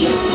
you.